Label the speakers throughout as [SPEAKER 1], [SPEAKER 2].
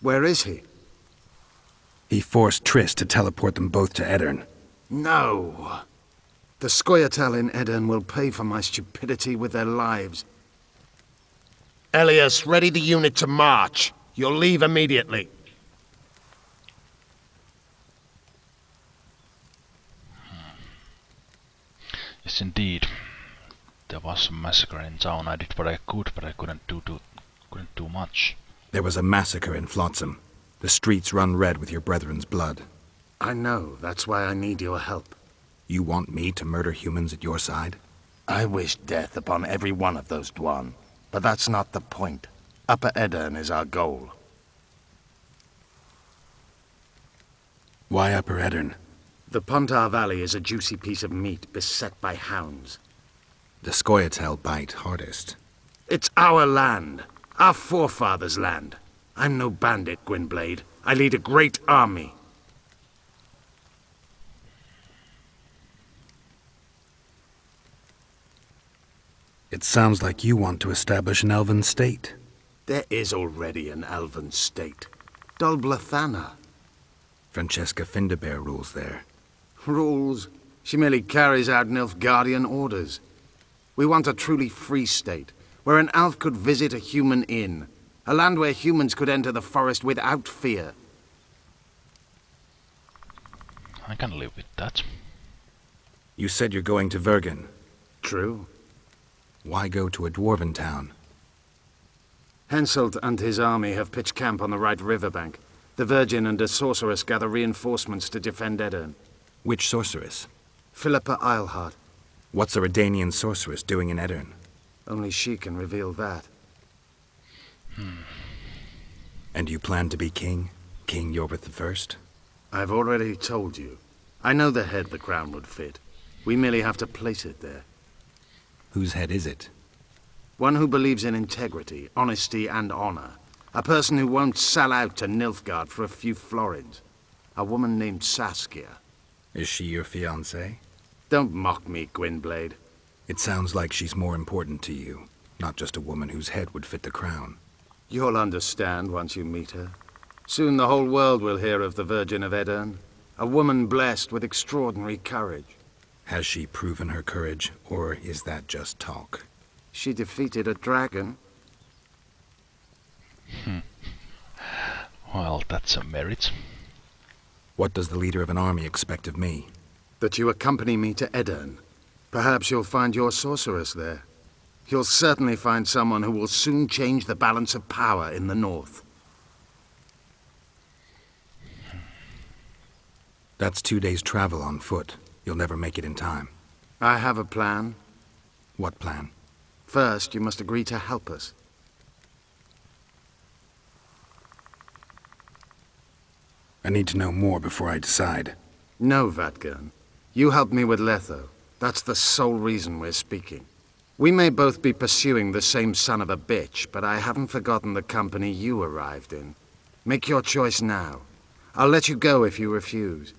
[SPEAKER 1] Where is he?
[SPEAKER 2] He forced Triss to teleport them both to Aedirn.
[SPEAKER 1] No. The Scoia'tael in Aedirn will pay for my stupidity with their lives.
[SPEAKER 3] Elias, ready the unit to march. You'll leave immediately. Hmm.
[SPEAKER 4] Yes, indeed. There was a massacre in town. I did what I could, but I couldn't do, do couldn't do much.
[SPEAKER 2] There was a massacre in Flotsam. The streets run red with your brethren's blood.
[SPEAKER 1] I know. That's why I need your help.
[SPEAKER 2] You want me to murder humans at your side?
[SPEAKER 1] I wish death upon every one of those Dh'oine. But that's not the point. Upper Aedirn is our goal.
[SPEAKER 2] Why Upper Aedirn?
[SPEAKER 1] The Pontar Valley is a juicy piece of meat beset by hounds.
[SPEAKER 2] The Scoia'tael bite hardest.
[SPEAKER 1] It's our land. Our forefathers' land. I'm no bandit, Gwynbleidd. I lead a great army.
[SPEAKER 2] It sounds like you want to establish an elven state.
[SPEAKER 1] There is already an elven state. Dol Blathanna.
[SPEAKER 2] Francesca Findabair rules there.
[SPEAKER 1] Rules? She merely carries out Nilfgaardian orders. We want a truly free state, where an elf could visit a human inn. A land where humans could enter the forest without fear.
[SPEAKER 4] I can live with that.
[SPEAKER 2] You said you're going to Vergen.
[SPEAKER 1] True.
[SPEAKER 2] Why go to a dwarven town?
[SPEAKER 1] Henselt and his army have pitched camp on the right riverbank. The Virgin and a sorceress gather reinforcements to defend Aedirn.
[SPEAKER 2] Which sorceress?
[SPEAKER 1] Philippa Eilhart.
[SPEAKER 2] What's a Redanian sorceress doing in Aedirn?
[SPEAKER 1] Only she can reveal that.
[SPEAKER 4] Hmm.
[SPEAKER 2] And you plan to be king? King Iorveth the First?
[SPEAKER 1] I've already told you. I know the head the crown would fit. We merely have to place it there.
[SPEAKER 2] Whose head is it?
[SPEAKER 1] One who believes in integrity, honesty, and honor. A person who won't sell out to Nilfgaard for a few florins. A woman named Saskia.
[SPEAKER 2] Is she your fiancée?
[SPEAKER 1] Don't mock me, Gwynbleidd.
[SPEAKER 2] It sounds like she's more important to you, not just a woman whose head would fit the crown.
[SPEAKER 1] You'll understand once you meet her. Soon the whole world will hear of the Virgin of Aedirn, A woman blessed with extraordinary courage.
[SPEAKER 2] Has she proven her courage, or is that just talk?
[SPEAKER 1] She defeated a dragon.
[SPEAKER 4] Hmm. Well, that's a merit.
[SPEAKER 2] What does the leader of an army expect of me?
[SPEAKER 1] That you accompany me to Aedirn. Perhaps you'll find your sorceress there. You'll certainly find someone who will soon change the balance of power in the north.
[SPEAKER 2] That's two days' travel on foot. You'll never make it in time.
[SPEAKER 1] I have a plan.
[SPEAKER 2] What plan?
[SPEAKER 1] First, you must agree to help us.
[SPEAKER 2] I need to know more before I decide.
[SPEAKER 1] No, Vatt'ghern. You helped me with Letho. That's the sole reason we're speaking. We may both be pursuing the same son of a bitch, but I haven't forgotten the company you arrived in. Make your choice now. I'll let you go if you refuse.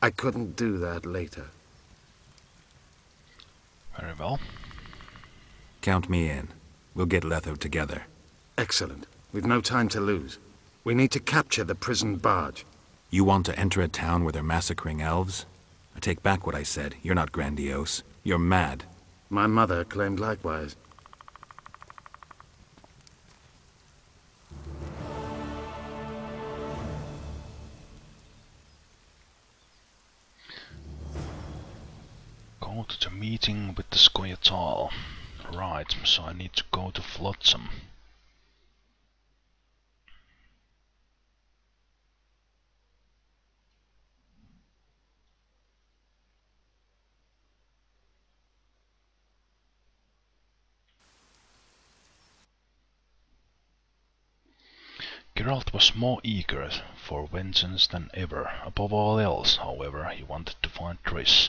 [SPEAKER 1] I couldn't do that later.
[SPEAKER 4] Very well.
[SPEAKER 2] Count me in. We'll get Letho together.
[SPEAKER 1] Excellent. We've no time to lose. We need to capture the prison barge.
[SPEAKER 2] You want to enter a town where they're massacring elves? I take back what I said. You're not grandiose. You're mad.
[SPEAKER 1] My mother claimed likewise.
[SPEAKER 4] Go to the meeting with the Scoia'tael. Right, so I need to go to Flotsam. Geralt was more eager for vengeance than ever. Above all else, however, he wanted to find Triss,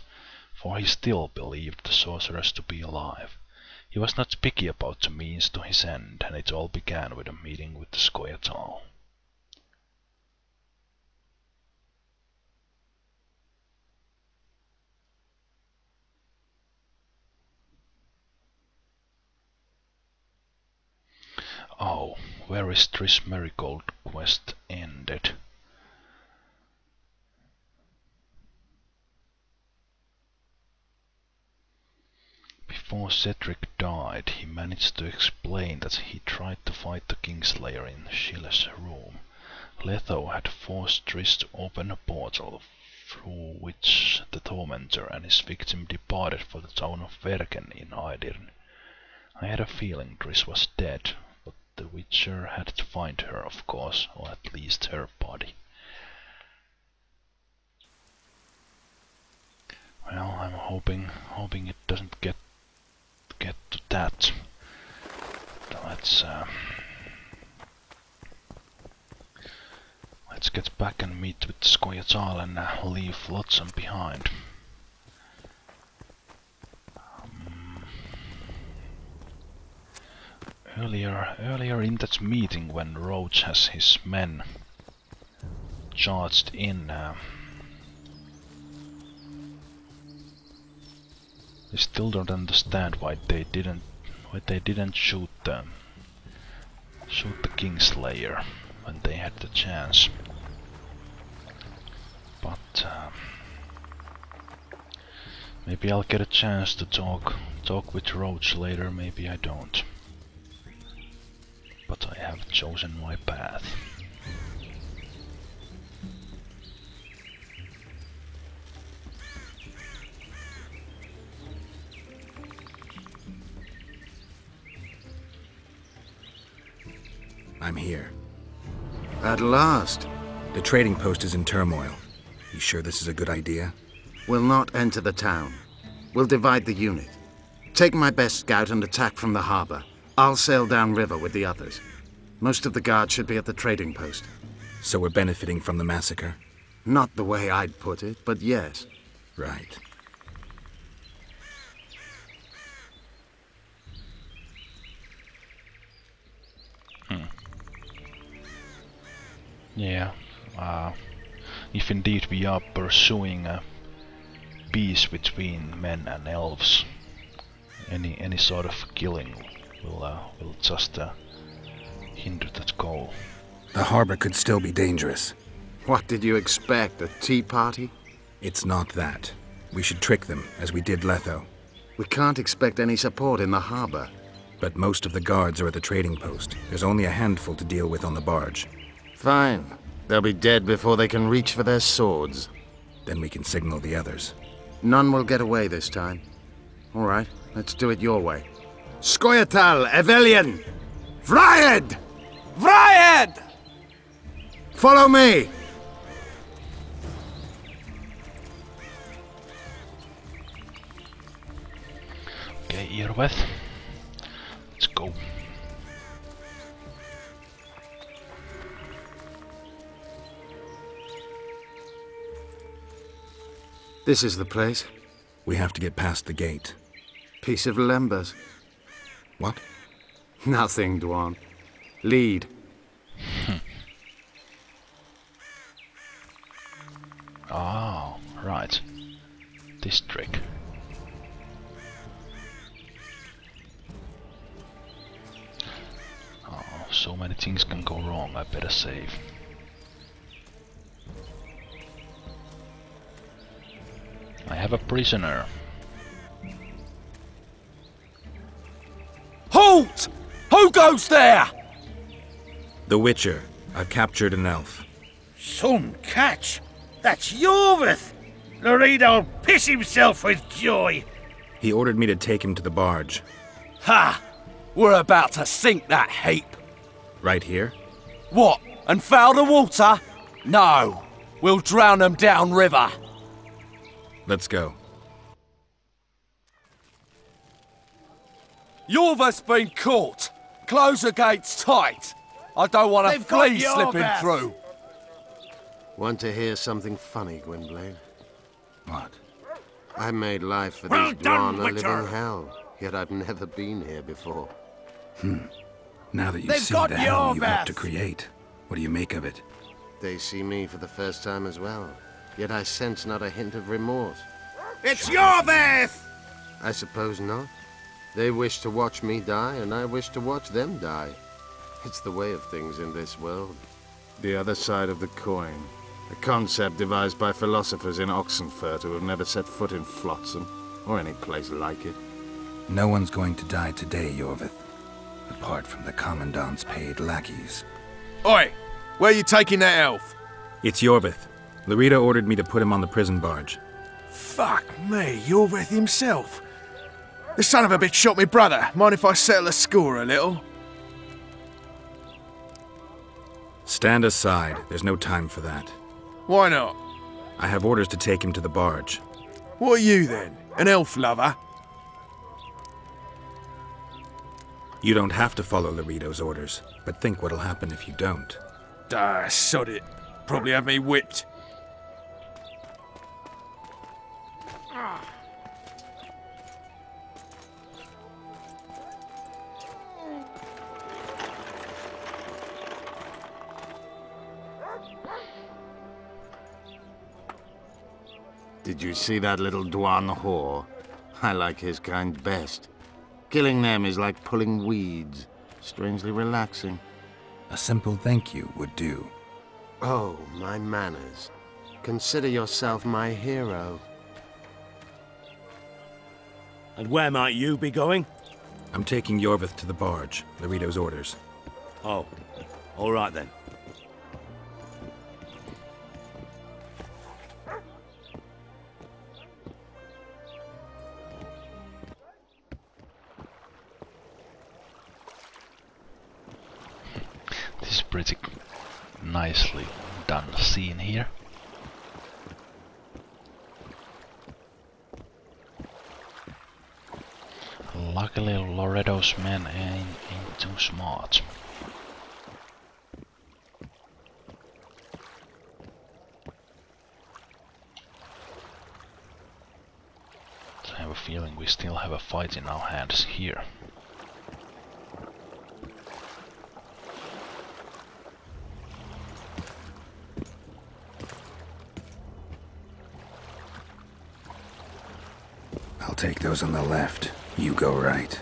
[SPEAKER 4] for he still believed the sorceress to be alive. He was not picky about the means to his end, and it all began with a meeting with the Scoia'tael. Oh, where is Triss Merigold quest ended. Before Cedric died, he managed to explain that he tried to fight the Kingslayer in Síle's room. Letho had forced Triss to open a portal through which the Tormentor and his victim departed for the town of Vergen in Aedirn. I had a feeling Triss was dead, the Witcher had to find her, of course, or at least her body. Well, I'm hoping, hoping it doesn't get get to that. Let's uh, let's get back and meet with Scoia'tael and uh, leave Flotsam behind. Earlier, earlier in that meeting when Roche has his men charged in. Uh, I still don't understand why they didn't why they didn't shoot them shoot the Kingslayer when they had the chance. But uh, maybe I'll get a chance to talk talk with Roche later, maybe I don't. But I have chosen my path.
[SPEAKER 2] I'm here.
[SPEAKER 1] At last.
[SPEAKER 2] The trading post is in turmoil. You sure this is a good idea?
[SPEAKER 1] We'll not enter the town. We'll divide the unit. Take my best scout and attack from the harbor. I'll sail downriver with the others. Most of the guards should be at the trading post.
[SPEAKER 2] So we're benefiting from the massacre?
[SPEAKER 1] Not the way I'd put it, but yes.
[SPEAKER 2] Right.
[SPEAKER 4] Yeah, uh, if indeed we are pursuing a peace between men and elves, any any sort of killing will uh, will just uh, hinder that goal.
[SPEAKER 2] The harbor could still be dangerous.
[SPEAKER 1] What did you expect? A tea party?
[SPEAKER 2] It's not that. We should trick them, as we did Letho.
[SPEAKER 1] We can't expect any support in the harbor.
[SPEAKER 2] But most of the guards are at the trading post. There's only a handful to deal with on the barge.
[SPEAKER 1] Fine. They'll be dead before they can reach for their swords.
[SPEAKER 2] Then we can signal the others.
[SPEAKER 1] None will get away this time. All right, let's do it your way. Scoia'tael, Evelian! Vryed!
[SPEAKER 5] Vryed!
[SPEAKER 1] Follow me!
[SPEAKER 4] Okay, you're with. let's go.
[SPEAKER 1] This is the place.
[SPEAKER 2] We have to get past the gate.
[SPEAKER 1] Piece of Lembas.
[SPEAKER 2] What?
[SPEAKER 1] Nothing, Dh'oine. Lead.
[SPEAKER 4] Oh, right. This trick. Oh, ah, so many things can go wrong, I better save. I have a prisoner.
[SPEAKER 5] Halt! Who goes there?
[SPEAKER 2] The Witcher. I've captured an elf.
[SPEAKER 6] Some catch! That's Iorveth! Loredo'll piss himself with joy!
[SPEAKER 2] He ordered me to take him to the barge.
[SPEAKER 5] Ha! We're about to sink that heap.
[SPEAKER 2] Right here?
[SPEAKER 5] What? And foul the water? No. We'll drown them downriver.
[SPEAKER 2] Let's go.
[SPEAKER 5] Iorveth's been caught. Close the gates tight. I don't want a
[SPEAKER 6] They've
[SPEAKER 5] flea slipping
[SPEAKER 6] Iorveth.
[SPEAKER 5] through.
[SPEAKER 1] Want to hear something funny, Gwynbleidd?
[SPEAKER 2] What?
[SPEAKER 1] I made life for
[SPEAKER 6] Well
[SPEAKER 1] these
[SPEAKER 6] done,
[SPEAKER 1] Dh'oine a living hell, yet I've never been here before. Hmm.
[SPEAKER 2] Now that you
[SPEAKER 6] They've
[SPEAKER 2] see
[SPEAKER 6] got
[SPEAKER 2] the hell you have to create, what do you make of it?
[SPEAKER 1] They see me for the first time as well, yet I sense not a hint of remorse.
[SPEAKER 6] It's Iorveth!
[SPEAKER 1] I suppose not. They wish to watch me die, and I wish to watch them die. It's the way of things in this world. The other side of the coin. A concept devised by philosophers in Oxenfurt who have never set foot in Flotsam, or any place like it.
[SPEAKER 2] No one's going to die today, Iorveth. Apart from the Commandant's paid lackeys.
[SPEAKER 3] Oi! Where you taking that elf?
[SPEAKER 2] It's Iorveth. Loredo ordered me to put him on the prison barge.
[SPEAKER 3] Fuck me, Iorveth himself. The son of a bitch shot me brother. Mind if I settle the score a little?
[SPEAKER 2] Stand aside. There's no time for that.
[SPEAKER 3] Why not?
[SPEAKER 2] I have orders to take him to the barge.
[SPEAKER 3] What are you then? An elf lover?
[SPEAKER 2] You don't have to follow Loredo's orders, but think what'll happen if you don't.
[SPEAKER 3] Ah, sod it. Probably have me whipped.
[SPEAKER 1] Did you see that little Dwan whore? I like his kind best. Killing them is like pulling weeds. Strangely relaxing.
[SPEAKER 2] A simple thank you would do.
[SPEAKER 7] Oh, my manners. Consider yourself my hero.
[SPEAKER 6] And where might you be going?
[SPEAKER 2] I'm taking Iorveth to the barge. Loredo's orders.
[SPEAKER 6] Oh, all right then.
[SPEAKER 4] Nicely done scene here. Luckily Loredo's men ain't, ain't too smart. I have a feeling we still have a fight in our hands here.
[SPEAKER 2] Take those on the left. You go right.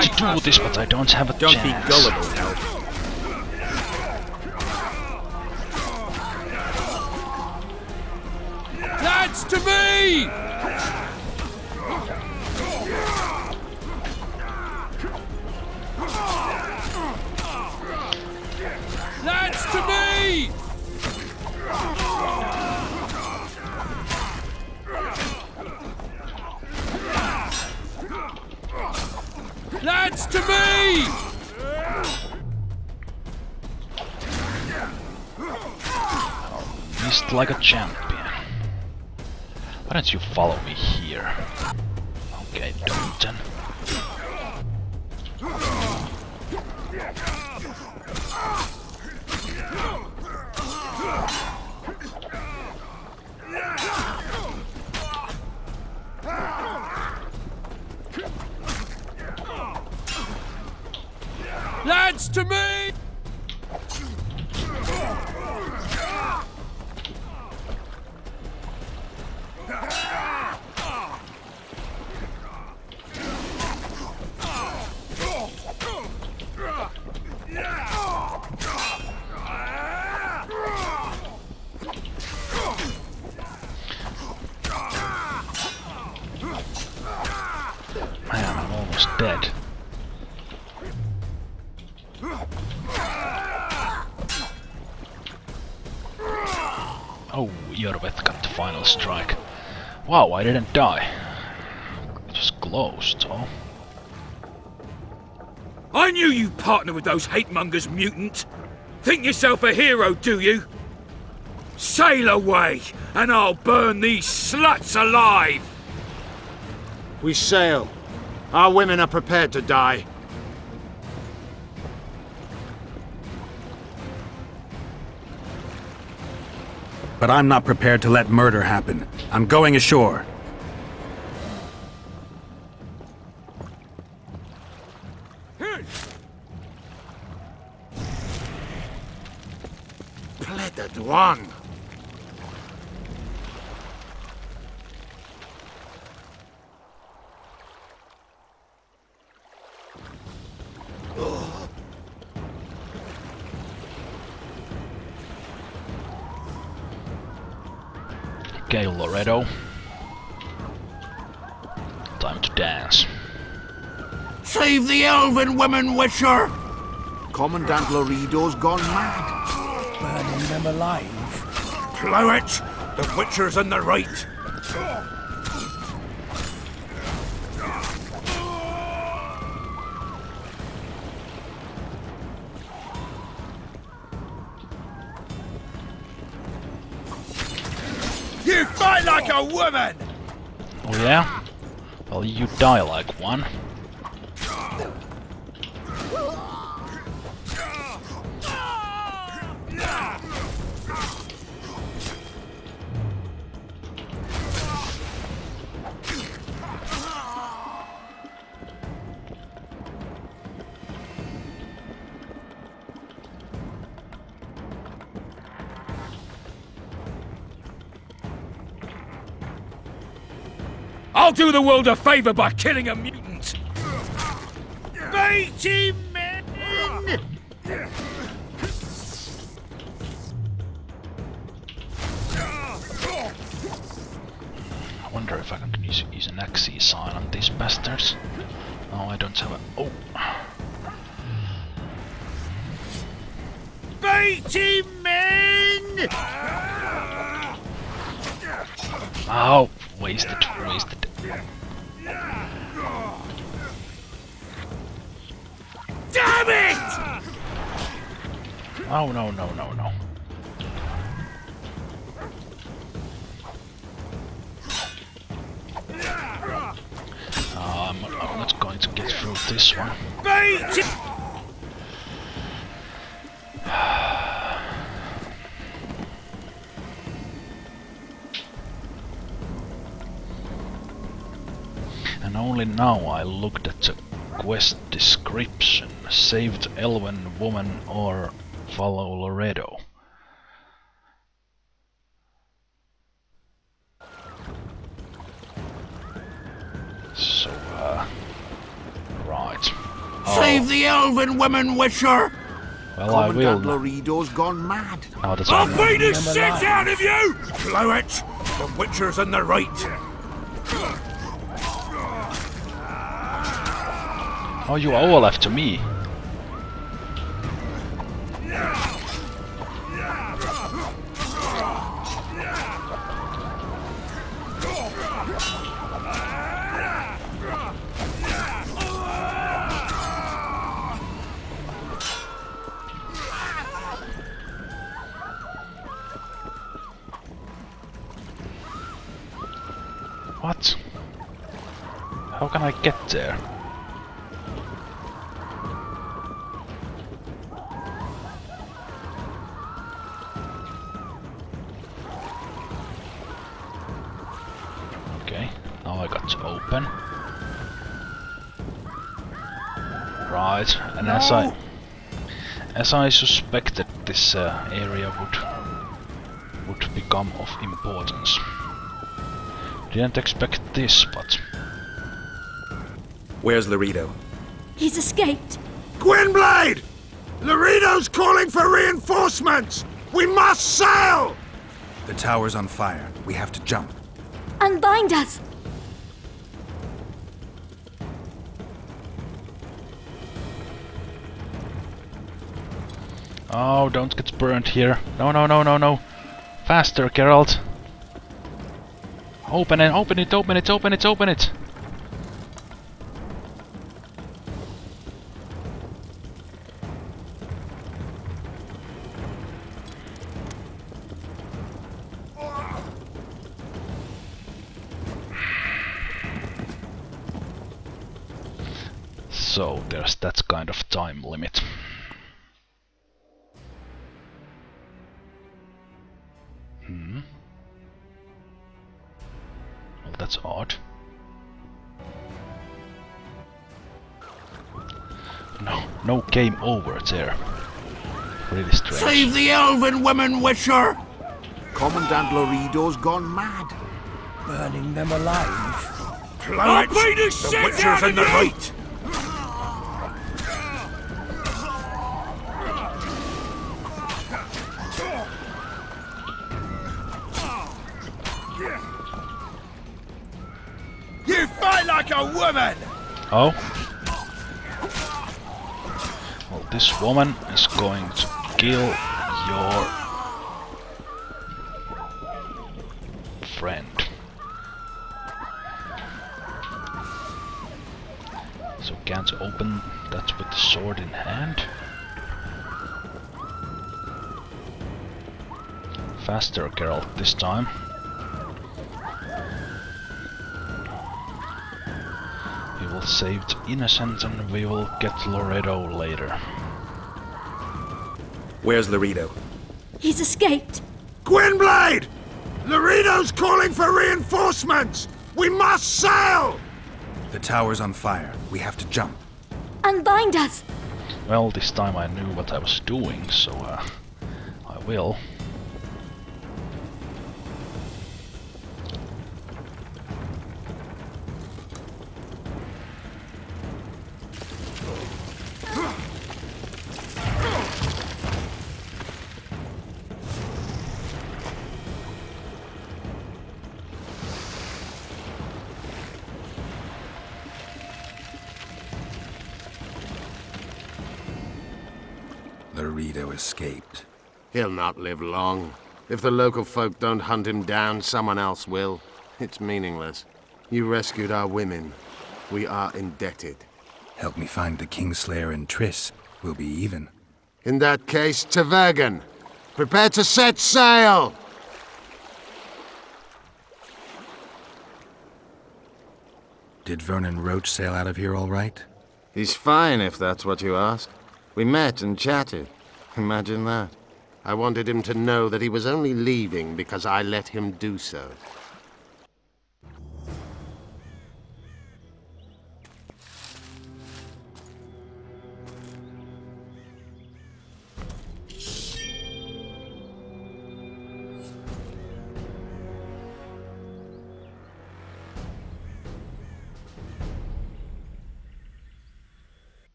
[SPEAKER 4] Hate, hate to do this, but I don't have a
[SPEAKER 2] Don't
[SPEAKER 4] chance.
[SPEAKER 2] be gullible, elf.
[SPEAKER 3] That's to me!
[SPEAKER 4] Like a champion. Why don't you follow me here? Okay, Dunton.
[SPEAKER 3] Lads to me!
[SPEAKER 4] Iorveth got the final strike. Wow, I didn't die. It was close, though.
[SPEAKER 6] I knew you partner with those hate mongers, mutant. Think yourself a hero, do you? Sail away, and I'll burn these sluts alive.
[SPEAKER 1] We sail. Our women are prepared to die.
[SPEAKER 2] But I'm not prepared to let murder happen. I'm going ashore.
[SPEAKER 1] One.
[SPEAKER 4] Okay, Loredo. Time to dance.
[SPEAKER 3] Save the elven women, Witcher! Commandant Loredo's gone mad.
[SPEAKER 5] Burning them alive.
[SPEAKER 3] Plow it! The Witcher's in the right.
[SPEAKER 4] Oh yeah? Well, you die like one.
[SPEAKER 6] Do the world a favour by killing a mutant.
[SPEAKER 3] Mighty men!
[SPEAKER 4] I wonder if I can use, use an Axii sign on these bastards. Oh, I don't have a... Oh!
[SPEAKER 3] Mighty men!
[SPEAKER 4] Oh! Wasted, wasted.
[SPEAKER 3] Damn it!
[SPEAKER 4] Oh, no, no, no, no. I'm, um, I'm not going to get through this one. Now I looked at the quest description. Saved elven woman or follow Loredo. So, uh... Right. Oh,
[SPEAKER 3] Save the elven woman, Witcher!
[SPEAKER 4] well, I will.
[SPEAKER 3] commandant loredo's gone mad.
[SPEAKER 4] Oh,
[SPEAKER 3] I'll beat the shit out of you! Plow it! The Witcher's in the right.
[SPEAKER 4] Oh, you all left to me. What? How can I get there? Open. Right, and as I as I suspected, this uh, area would would become of importance. Didn't expect this, but
[SPEAKER 2] Where's Loredo?
[SPEAKER 8] He's escaped.
[SPEAKER 3] Gwynbleidd! Loredo's calling for reinforcements! We must sail!
[SPEAKER 2] The tower's on fire. We have to jump.
[SPEAKER 8] Unbind us!
[SPEAKER 4] Oh, don't get burned here. No, no, no, no, no. Faster, Geralt. Open it, open it, open it, open it, open it. Game over there. Really strange.
[SPEAKER 9] Save the elven women, Witcher! Commandant Loredo's gone mad.
[SPEAKER 10] Burning them alive.
[SPEAKER 6] I'll beat the shit
[SPEAKER 9] Witcher's
[SPEAKER 6] out
[SPEAKER 9] in
[SPEAKER 6] of
[SPEAKER 9] the
[SPEAKER 6] you!
[SPEAKER 9] right!
[SPEAKER 3] You fight like a woman!
[SPEAKER 4] Oh. This woman is going to kill your friend. So can't open that with the sword in hand. Faster, Geralt, this time. We will save the innocent and we will get Loredo later.
[SPEAKER 2] Where's Loredo?
[SPEAKER 8] He's escaped.
[SPEAKER 7] Gwynbleidd! Loredo's calling for reinforcements! We must sail!
[SPEAKER 2] The tower's on fire. We have to jump.
[SPEAKER 8] Unbind us.
[SPEAKER 4] Well, this time I knew what I was doing, so uh, I will.
[SPEAKER 2] Loredo escaped.
[SPEAKER 7] He'll not live long. If the local folk don't hunt him down, someone else will. It's meaningless. You rescued our women. We are indebted.
[SPEAKER 2] Help me find the Kingslayer and Triss. We'll be even.
[SPEAKER 7] In that case, to Vergen. Prepare to set sail!
[SPEAKER 2] Did Vernon Roche sail out of here all right?
[SPEAKER 1] He's fine, if that's what you ask. We met and chatted. Imagine that.
[SPEAKER 7] I wanted him to know that he was only leaving because I let him do so.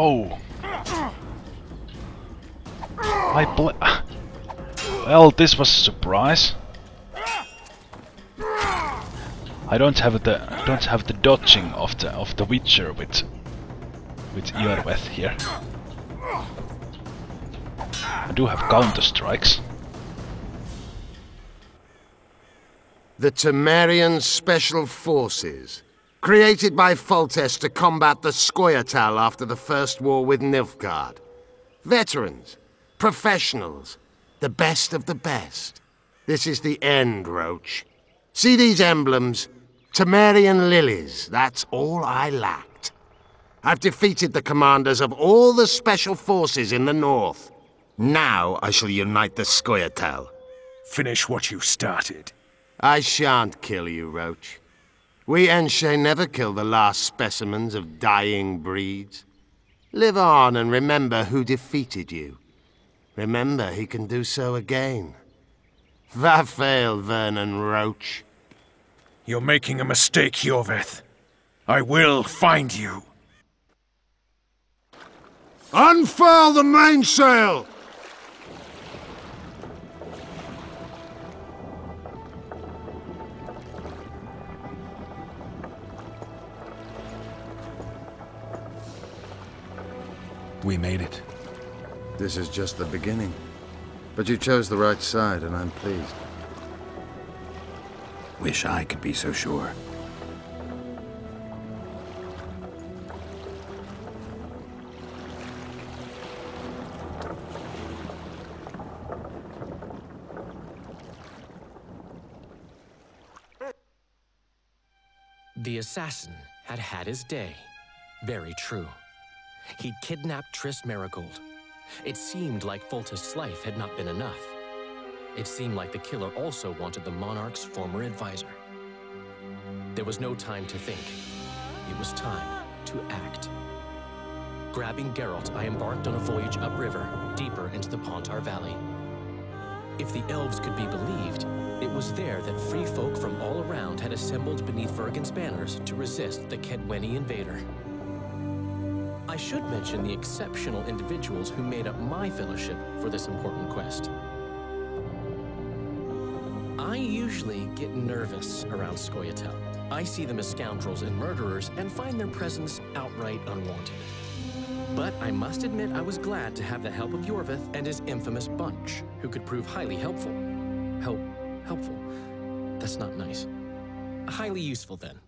[SPEAKER 4] Oh! Bl- Well, this was a surprise. I don't have the don't have the dodging of the of the Witcher with with Iorveth here. I do have counter strikes.
[SPEAKER 7] The Temerian Special Forces, created by Foltest to combat the Scoia'tael after the First War with Nilfgaard. Veterans, professionals, the best of the best. This is the end, Roche. See these emblems? Temerian lilies, that's all I lacked. I've defeated the commanders of all the special forces in the north. Now I shall unite the Scoia'tael.
[SPEAKER 3] Finish what you started.
[SPEAKER 7] I shan't kill you, Roche. We Aen Seidhe never kill the last specimens of dying breeds. Live on and remember who defeated you. Remember he can do so again. Va faill, Vernon Roche.
[SPEAKER 3] You're making a mistake, Iorveth. I will find you.
[SPEAKER 7] Unfurl the mainsail!
[SPEAKER 2] We made it.
[SPEAKER 1] This is just the beginning. But you chose the right side, and I'm pleased.
[SPEAKER 2] Wish I could be so sure.
[SPEAKER 11] The assassin had had his day. Very true. He'd kidnapped Triss Merigold. It seemed like Foltest's life had not been enough. It seemed like the killer also wanted the monarch's former advisor. There was no time to think. It was time to act. Grabbing Geralt, I embarked on a voyage upriver, deeper into the Pontar Valley. If the elves could be believed, it was there that free folk from all around had assembled beneath Vergen's banners to resist the Kaedweni invader. I should mention the exceptional individuals who made up my fellowship for this important quest. I usually get nervous around Scoia'tael. I see them as scoundrels and murderers and find their presence outright unwanted. But I must admit I was glad to have the help of Iorveth and his infamous bunch, who could prove highly helpful. Help, helpful. That's not nice. Highly useful, then.